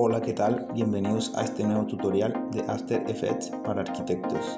Hola, ¿qué tal? Bienvenidos a este nuevo tutorial de After Effects para arquitectos.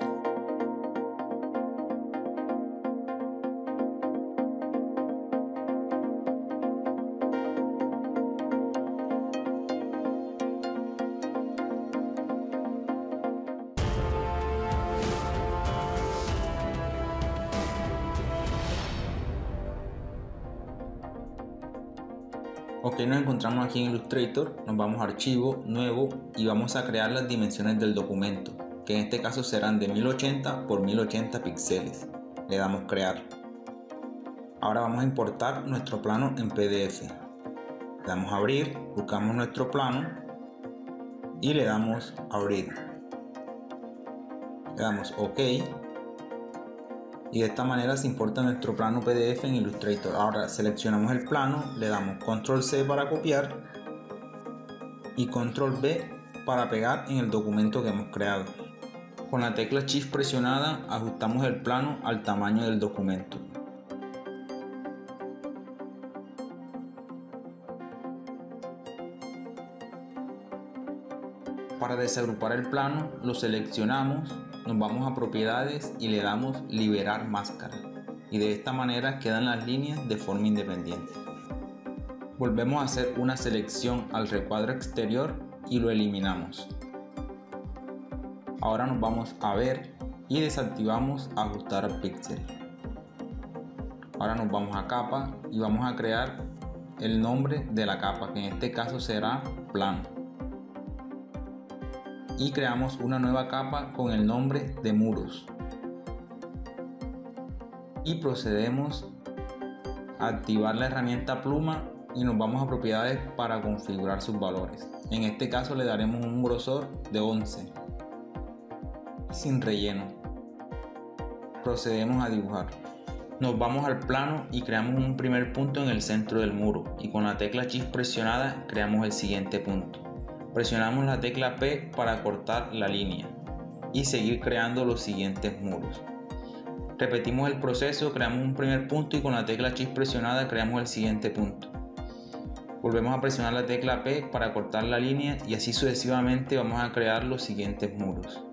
Nos encontramos aquí en Illustrator, nos vamos a archivo, nuevo y vamos a crear las dimensiones del documento, que en este caso serán de 1080 por 1080 píxeles. Le damos crear. Ahora vamos a importar nuestro plano en PDF. Le damos abrir, buscamos nuestro plano y le damos abrir. Le damos OK y de esta manera se importa nuestro plano PDF en Illustrator. Ahora seleccionamos el plano, le damos control C para copiar y control V para pegar en el documento que hemos creado. Con la tecla Shift presionada ajustamos el plano al tamaño del documento. Para desagrupar el plano lo seleccionamos nos vamos a propiedades y le damos liberar máscara y de esta manera quedan las líneas de forma independiente. Volvemos a hacer una selección al recuadro exterior y lo eliminamos. Ahora nos vamos a ver y desactivamos ajustar píxel. Ahora nos vamos a capa y vamos a crear el nombre de la capa que en este caso será plano y creamos una nueva capa con el nombre de muros. Y procedemos a activar la herramienta pluma y nos vamos a propiedades para configurar sus valores. En este caso le daremos un grosor de 11 sin relleno. Procedemos a dibujar. Nos vamos al plano y creamos un primer punto en el centro del muro. Y con la tecla Shift presionada creamos el siguiente punto Presionamos la tecla P para cortar la línea y seguir creando los siguientes muros. Repetimos el proceso, creamos un primer punto y con la tecla Shift presionada creamos el siguiente punto. Volvemos a presionar la tecla P para cortar la línea y así sucesivamente vamos a crear los siguientes muros.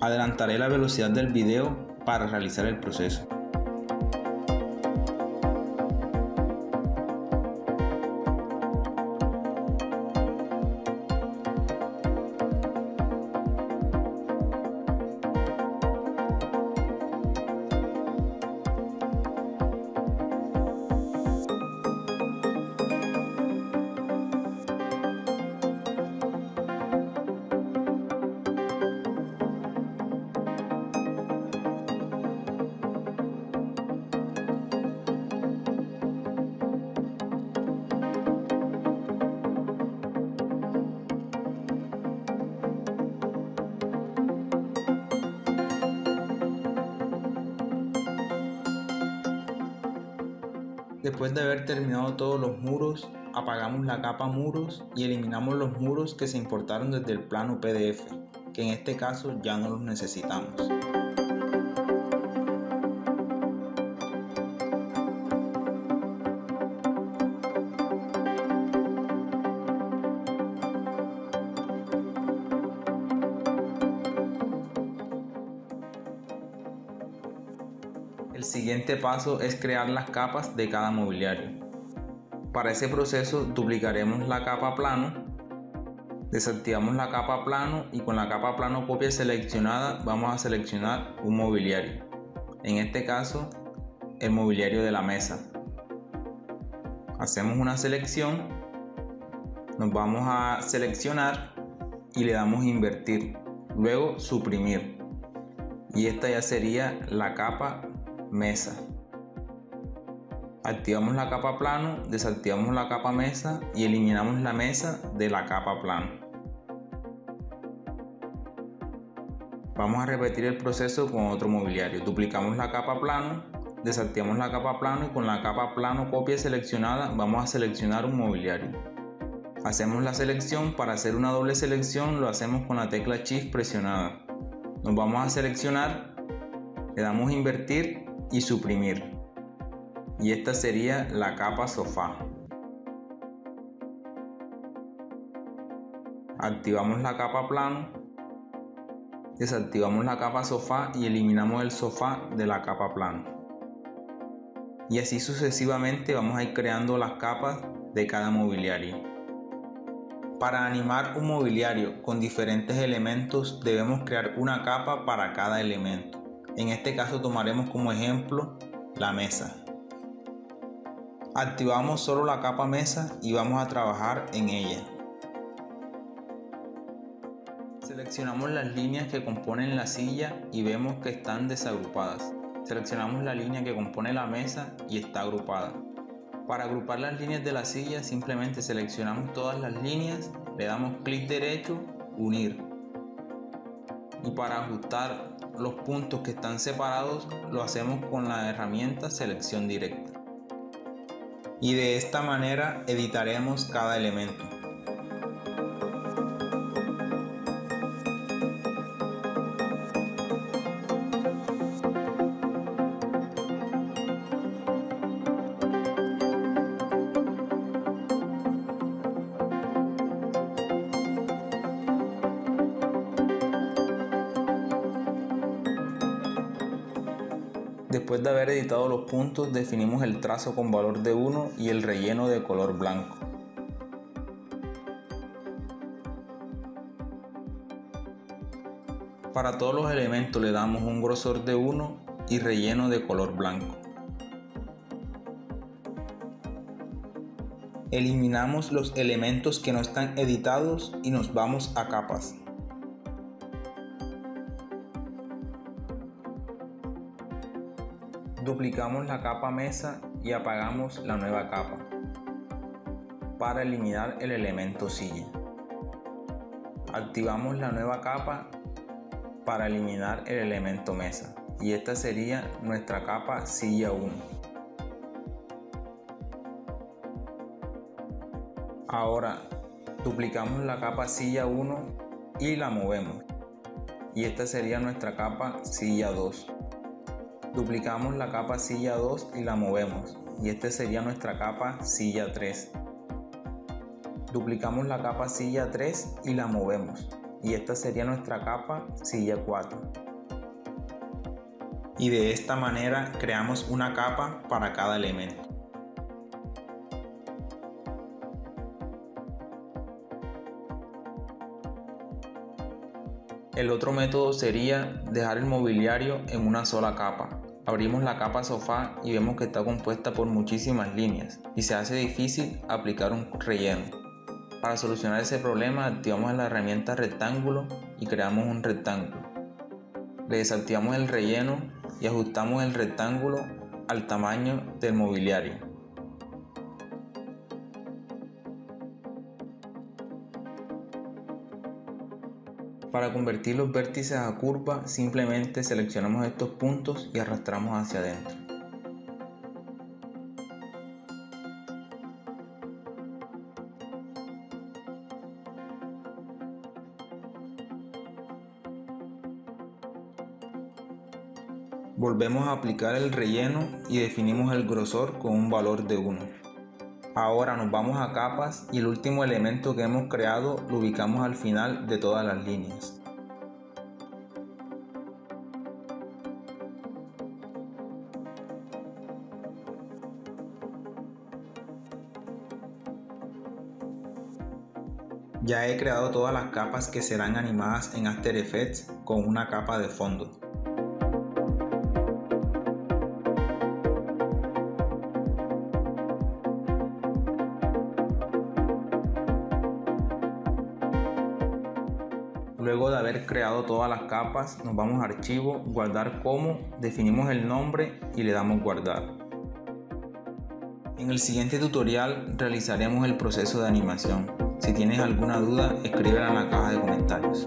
Adelantaré la velocidad del video para realizar el proceso. Después de haber terminado todos los muros, apagamos la capa muros y eliminamos los muros que se importaron desde el plano PDF, que en este caso ya no los necesitamos. Siguiente paso es crear las capas de cada mobiliario. Para ese proceso duplicaremos la capa plano, desactivamos la capa plano y con la capa plano copia seleccionada vamos a seleccionar un mobiliario. En este caso, el mobiliario de la mesa. Hacemos una selección, nos vamos a seleccionar y le damos invertir, luego suprimir. Y esta ya sería la capa mesa. Activamos la capa plano, desactivamos la capa mesa y eliminamos la mesa de la capa plano. Vamos a repetir el proceso con otro mobiliario. Duplicamos la capa plano, desactivamos la capa plano y con la capa plano copia seleccionada vamos a seleccionar un mobiliario. Hacemos la selección, para hacer una doble selección lo hacemos con la tecla Shift presionada. Nos vamos a seleccionar, le damos invertir y suprimir. Y esta sería la capa sofá. activamos la capa plano, desactivamos la capa sofá y eliminamos el sofá de la capa plano. Y así sucesivamente vamos a ir creando las capas de cada mobiliario. Para animar un mobiliario con diferentes elementos debemos crear una capa para cada elemento. En este caso tomaremos como ejemplo la mesa. Activamos solo la capa mesa y vamos a trabajar en ella. Seleccionamos las líneas que componen la silla y vemos que están desagrupadas. Seleccionamos la línea que compone la mesa y está agrupada. Para agrupar las líneas de la silla simplemente seleccionamos todas las líneas, le damos clic derecho, unir. Y para ajustar los puntos que están separados lo hacemos con la herramienta selección directa. Y de esta manera editaremos cada elemento. Después de haber editado los puntos, definimos el trazo con valor de 1 y el relleno de color blanco. Para todos los elementos le damos un grosor de 1 y relleno de color blanco. Eliminamos los elementos que no están editados y nos vamos a capas. Duplicamos la capa mesa y apagamos la nueva capa para eliminar el elemento silla. Activamos la nueva capa para eliminar el elemento mesa y esta sería nuestra capa silla 1. Ahora duplicamos la capa silla 1 y la movemos y esta sería nuestra capa silla 2 duplicamos la capa silla 2 y la movemos. Y esta sería nuestra capa silla 3 duplicamos la capa silla 3 y la movemos. Y esta sería nuestra capa silla 4 y de esta manera creamos una capa para cada elemento. El otro método sería dejar el mobiliario en una sola capa. Abrimos la capa sofá y vemos que está compuesta por muchísimas líneas y se hace difícil aplicar un relleno. Para solucionar ese problema activamos la herramienta rectángulo y creamos un rectángulo. Le desactivamos el relleno y ajustamos el rectángulo al tamaño del mobiliario. Para convertir los vértices a curva simplemente seleccionamos estos puntos y arrastramos hacia adentro. Volvemos a aplicar el relleno y definimos el grosor con un valor de 1. Ahora nos vamos a capas y el último elemento que hemos creado lo ubicamos al final de todas las líneas. Ya he creado todas las capas que serán animadas en After Effects con una capa de fondo. Luego de haber creado todas las capas, nos vamos a archivo, guardar como, definimos el nombre y le damos guardar. En el siguiente tutorial realizaremos el proceso de animación. Si tienes alguna duda, escríbela en la caja de comentarios.